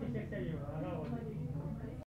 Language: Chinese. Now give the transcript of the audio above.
谢谢谢谢你们，让我。